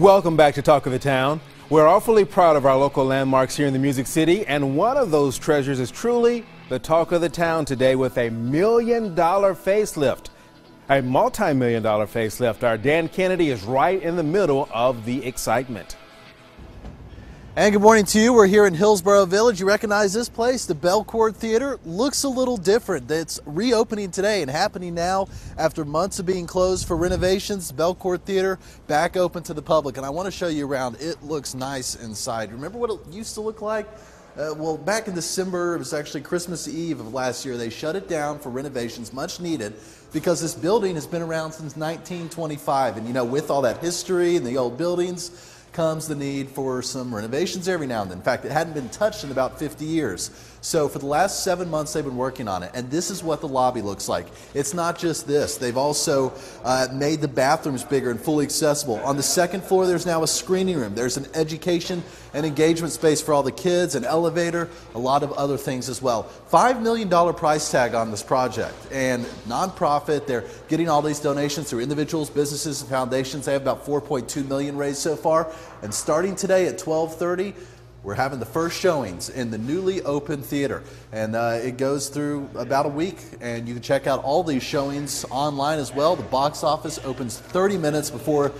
Welcome back to Talk of the Town. We're awfully proud of our local landmarks here in the Music City, and one of those treasures is truly the Talk of the Town today with a million dollar facelift. A multi million dollar facelift. Our Dan Kennedy is right in the middle of the excitement. And good morning to you. We're here in Hillsboro Village. You recognize this place? The Belcourt Theater looks a little different. It's reopening today and happening now after months of being closed for renovations. Belcourt Theater back open to the public. And I want to show you around. It looks nice inside. Remember what it used to look like? Uh, well, back in December, it was actually Christmas Eve of last year, they shut it down for renovations, much needed, because this building has been around since 1925. And you know, with all that history and the old buildings, comes the need for some renovations every now and then. In fact, it hadn't been touched in about 50 years. So for the last seven months, they've been working on it. And this is what the lobby looks like. It's not just this. They've also uh, made the bathrooms bigger and fully accessible. On the second floor, there's now a screening room. There's an education and engagement space for all the kids, an elevator, a lot of other things as well. $5 million price tag on this project. And nonprofit, they're getting all these donations through individuals, businesses, and foundations. They have about 4.2 million raised so far. And starting today at 1230, we're having the first showings in the newly opened theater. And uh, it goes through about a week, and you can check out all these showings online as well. The box office opens 30 minutes before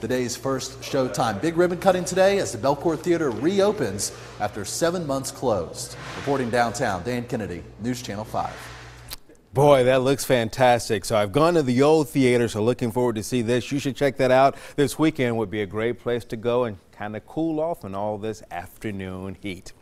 the day's first showtime. Big ribbon cutting today as the Belcourt Theater reopens after seven months closed. Reporting downtown, Dan Kennedy, News Channel 5. Boy, that looks fantastic. So I've gone to the old theater, so looking forward to see this. You should check that out. This weekend would be a great place to go and kind of cool off in all this afternoon heat.